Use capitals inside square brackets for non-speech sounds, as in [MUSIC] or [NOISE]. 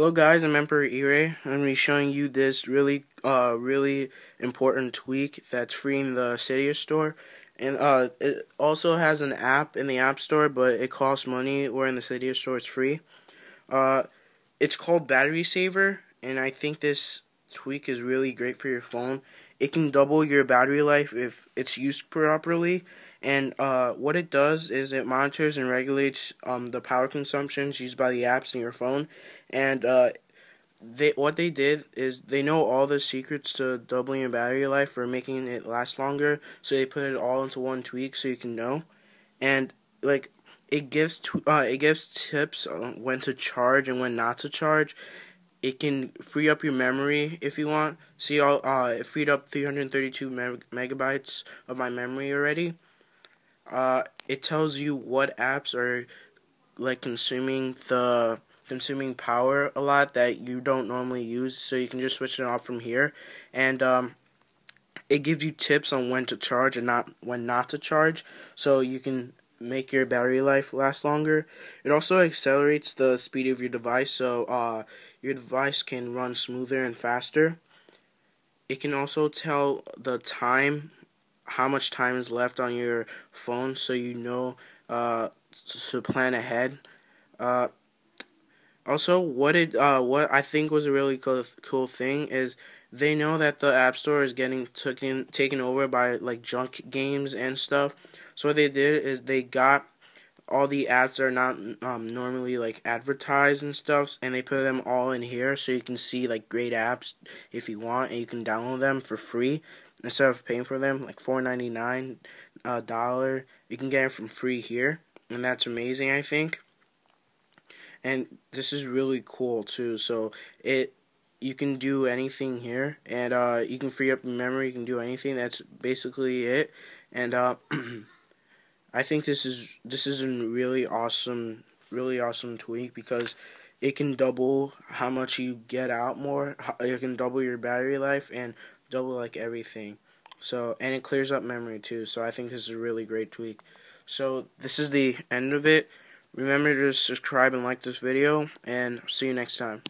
Hello guys, I'm Emperor Ire. I'm going to be showing you this really, uh, really important tweak that's free in the Cydia store. And, uh, it also has an app in the App Store, but it costs money, where in the Cydia store it's free. Uh, it's called Battery Saver, and I think this tweak is really great for your phone. It can double your battery life if it's used properly. And uh, what it does is it monitors and regulates um, the power consumptions used by the apps in your phone. And uh, they what they did is they know all the secrets to doubling your battery life or making it last longer. So they put it all into one tweak so you can know. And like it gives uh, it gives tips on when to charge and when not to charge it can free up your memory if you want. See, all uh, it freed up 332 meg megabytes of my memory already. Uh, it tells you what apps are like consuming the consuming power a lot that you don't normally use, so you can just switch it off from here, and um, it gives you tips on when to charge and not when not to charge, so you can make your battery life last longer. It also accelerates the speed of your device so uh, your device can run smoother and faster. It can also tell the time, how much time is left on your phone so you know uh, to plan ahead. Uh, also, what it uh, what I think was a really cool cool thing is they know that the App Store is getting taken taken over by like junk games and stuff. So what they did is they got all the apps that are not um, normally like advertised and stuff, and they put them all in here so you can see like great apps if you want, and you can download them for free instead of paying for them like four ninety nine uh, dollar. You can get it from free here, and that's amazing. I think and this is really cool too so it you can do anything here and uh, you can free up memory you can do anything that's basically it and uh, [CLEARS THROAT] I think this is this is a really awesome really awesome tweak because it can double how much you get out more it can double your battery life and double like everything. So and it clears up memory too so I think this is a really great tweak. So this is the end of it. Remember to subscribe and like this video, and see you next time.